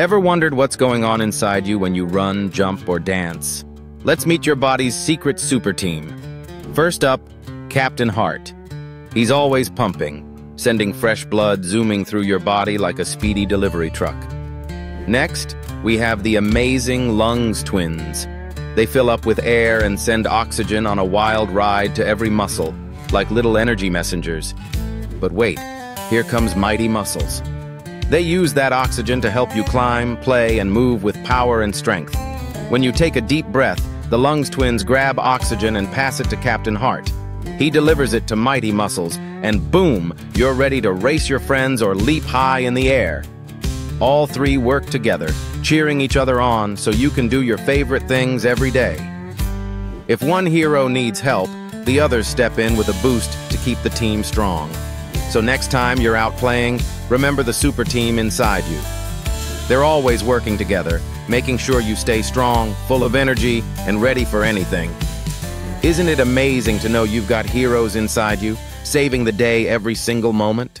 Ever wondered what's going on inside you when you run, jump, or dance? Let's meet your body's secret super team. First up, Captain Heart. He's always pumping, sending fresh blood zooming through your body like a speedy delivery truck. Next, we have the amazing Lungs Twins. They fill up with air and send oxygen on a wild ride to every muscle, like little energy messengers. But wait, here comes Mighty Muscles. They use that oxygen to help you climb, play, and move with power and strength. When you take a deep breath, the Lungs twins grab oxygen and pass it to Captain Heart. He delivers it to Mighty Muscles, and boom, you're ready to race your friends or leap high in the air. All three work together, cheering each other on so you can do your favorite things every day. If one hero needs help, the others step in with a boost to keep the team strong. So next time you're out playing, remember the super team inside you. They're always working together, making sure you stay strong, full of energy, and ready for anything. Isn't it amazing to know you've got heroes inside you, saving the day every single moment?